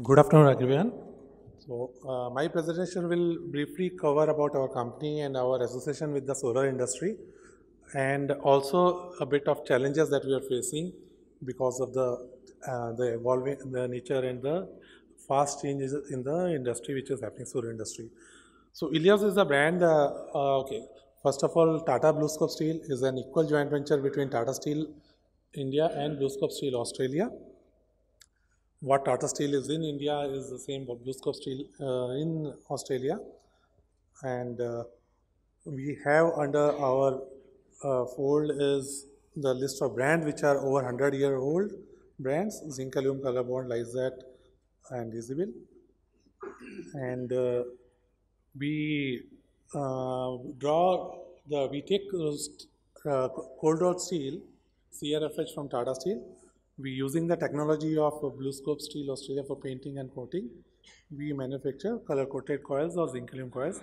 Good afternoon, everyone. So, uh, my presentation will briefly cover about our company and our association with the solar industry, and also a bit of challenges that we are facing because of the uh, the evolving the nature and the fast changes in the industry which is happening solar industry. So, Ilios is a brand. Uh, uh, okay, first of all, Tata BlueScope Steel is an equal joint venture between Tata Steel India and BlueScope Steel Australia what Tata Steel is in India is the same what BlueScope Steel uh, in Australia, and uh, we have under our uh, fold is the list of brands which are over 100 year old brands Zinc Colorbond, Lysaght, and Isabel, and uh, we uh, draw the we take uh, cold rolled steel CRFH from Tata Steel we using the technology of BlueScope Steel Australia for painting and coating. We manufacture color coated coils or zinc aluminum coils,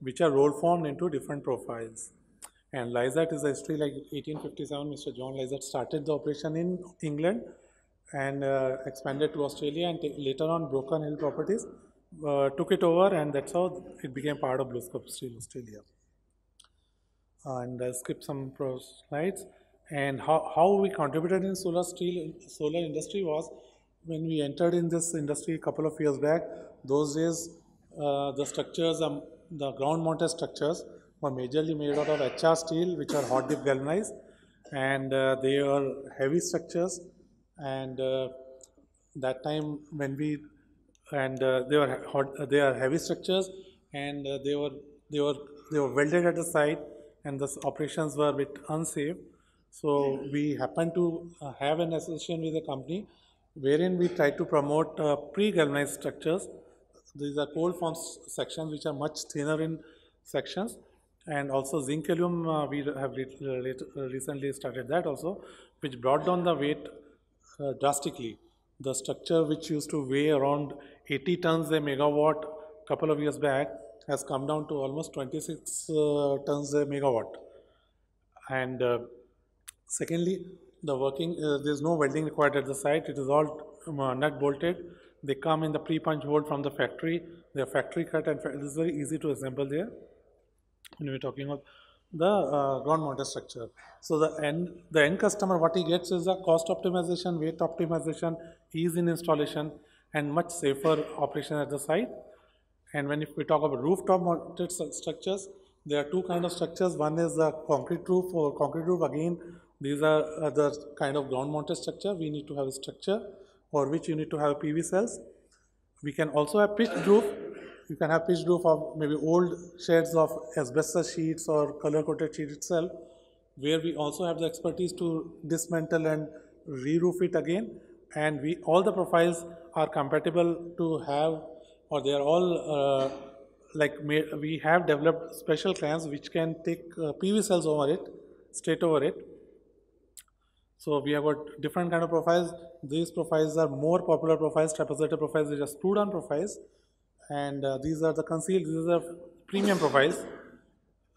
which are roll formed into different profiles. And Lysaght is a history like 1857. Mr. John Lysaght started the operation in England and uh, expanded to Australia, and later on Broken Hill Properties uh, took it over, and that's how it became part of BlueScope Steel Australia. and I'll skip some slides and how, how we contributed in solar steel solar industry was when we entered in this industry a couple of years back those days uh, the structures um, the ground mounted structures were majorly made out of HR steel which are hot dip galvanized. And uh, they are heavy structures. And uh, that time when we and uh, they were hot, they are heavy structures. And uh, they were they were they were welded at the site, and the operations were a bit unsafe so we happen to uh, have an association with a company wherein we try to promote uh, pre-galvanized structures. These are cold form sections which are much thinner in sections and also zinc aluminum uh, we have re uh, recently started that also which brought down the weight uh, drastically. The structure which used to weigh around 80 tons a megawatt couple of years back has come down to almost 26 uh, tons a megawatt and Secondly, the working, uh, there is no welding required at the site. It is all um, uh, nut bolted. They come in the pre-punch hole from the factory. They are factory cut and fa very easy to assemble there. When we're talking about the uh, ground mounted structure. So the end, the end customer, what he gets is a cost optimization, weight optimization, ease in installation, and much safer operation at the site. And when if we talk about rooftop mounted structures, there are two kind of structures. One is the concrete roof or concrete roof again these are other kind of ground mounted structure. We need to have a structure for which you need to have PV cells. We can also have pitched roof. You can have pitched roof of maybe old sheds of asbestos sheets or color coated sheet itself, where we also have the expertise to dismantle and re-roof it again. And we all the profiles are compatible to have, or they are all uh, like we have developed special clamps which can take uh, PV cells over it, straight over it, so we have got different kind of profiles. These profiles are more popular profiles, trapezoidal profiles, which are screw-down profiles, and uh, these are the concealed. These are premium profiles,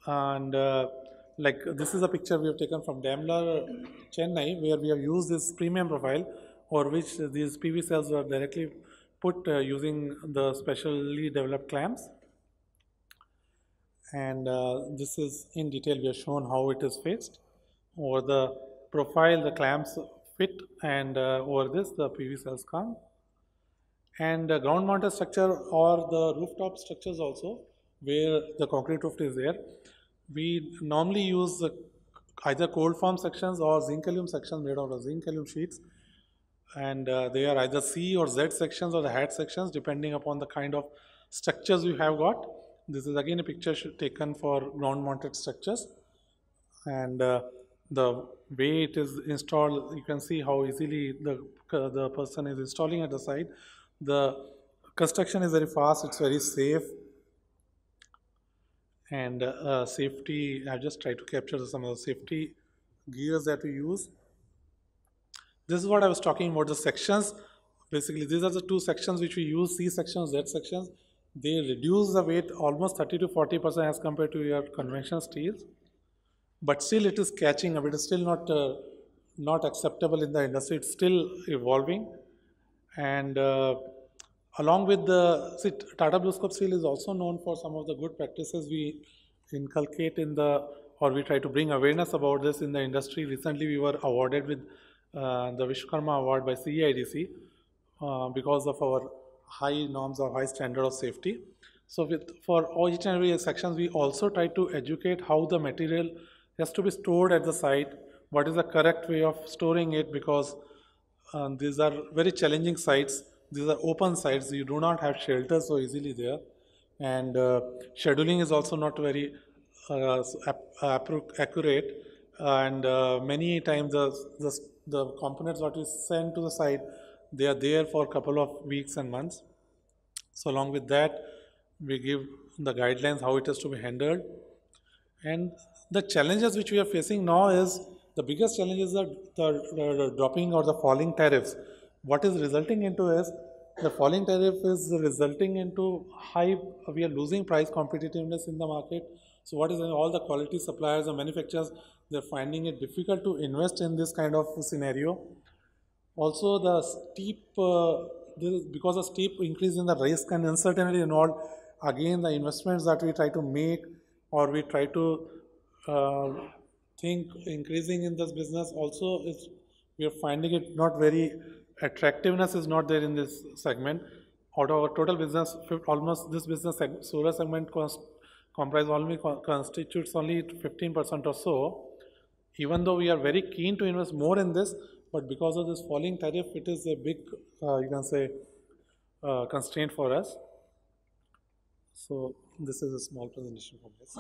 and uh, like this is a picture we have taken from Daimler Chennai, where we have used this premium profile, or which these PV cells were directly put uh, using the specially developed clamps. And uh, this is in detail. We have shown how it is fixed over the profile the clamps fit and uh, over this the PV cells come. And ground mounted structure or the rooftop structures also where the concrete roof is there. We normally use either cold form sections or zinc aluminum sections made out of zinc aluminum sheets and uh, they are either C or Z sections or the hat sections depending upon the kind of structures you have got. This is again a picture taken for ground mounted structures and uh, the way it is installed, you can see how easily the, the person is installing at the site. The construction is very fast, it's very safe. And uh, safety, I just tried to capture some of the safety gears that we use. This is what I was talking about the sections. Basically, these are the two sections which we use, C sections, Z sections. They reduce the weight almost 30 to 40% as compared to your conventional steels but still it is catching up. It is still not uh, not acceptable in the industry. It's still evolving, and uh, Along with the, see, Tata BlueScope Steel is also known for some of the good practices we inculcate in the, or we try to bring awareness about this in the industry. Recently, we were awarded with uh, the Vishwakarma Award by CEIDC uh, because of our high norms or high standard of safety. So with, for all each and every sections, we also try to educate how the material has to be stored at the site, what is the correct way of storing it because um, these are very challenging sites. These are open sites. You do not have shelter so easily there. And uh, scheduling is also not very uh, accurate. And uh, many times the, the, the components that we send to the site, they are there for a couple of weeks and months. So along with that, we give the guidelines how it is to be handled. And the challenges which we are facing now is the biggest challenge is the, the, the, dropping or the falling tariffs. What is resulting into is the falling tariff is resulting into high, we are losing price competitiveness in the market. So what is all the quality suppliers and manufacturers, they're finding it difficult to invest in this kind of scenario. Also the steep, uh, because of steep increase in the risk and uncertainty involved, again the investments that we try to make or we try to uh, think increasing in this business also is we are finding it not very attractiveness is not there in this segment. Out of our total business, almost this business solar segment comprise only constitutes only 15% or so. Even though we are very keen to invest more in this, but because of this falling tariff, it is a big, uh, you can say, uh, constraint for us. So this is a small presentation from us.